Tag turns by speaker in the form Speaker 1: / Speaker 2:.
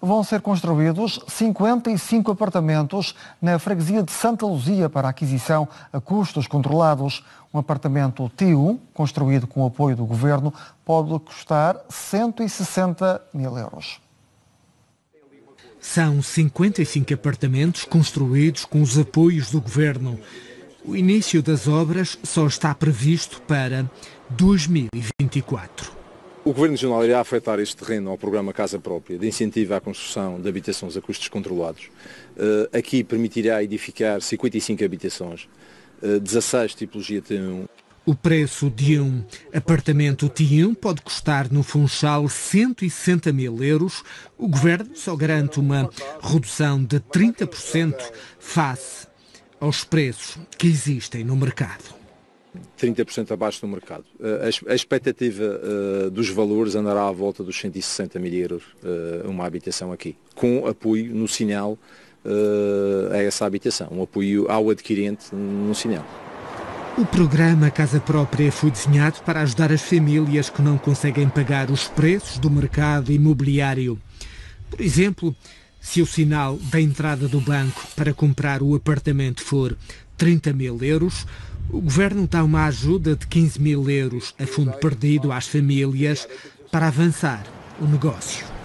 Speaker 1: vão ser construídos 55 apartamentos na freguesia de Santa Luzia para aquisição a custos controlados. Um apartamento T1, construído com o apoio do governo, pode custar 160 mil euros.
Speaker 2: São 55 apartamentos construídos com os apoios do governo. O início das obras só está previsto para 2024.
Speaker 3: O Governo Regional irá afetar este terreno ao programa Casa Própria, de incentivo à construção de habitações a custos controlados. Eh, aqui permitirá edificar 55 habitações, 16 eh, tipologia T1.
Speaker 2: O preço de um apartamento T1 pode custar no Funchal 160 mil euros. O Governo só garante uma redução de 30% face aos preços que existem no mercado.
Speaker 3: 30% abaixo do mercado. Eh, a expectativa uh, dos valores andará à volta dos 160 mil euros uh, uma habitação aqui, com apoio no sinal a essa habitação, um apoio ao adquirente no sinal.
Speaker 2: O programa Casa Própria foi desenhado para ajudar as famílias que não conseguem pagar os preços do mercado imobiliário. Por exemplo, se o sinal da entrada do banco para comprar o apartamento for 30 mil euros, o governo dá uma ajuda de 15 mil euros a fundo perdido às famílias para avançar o negócio.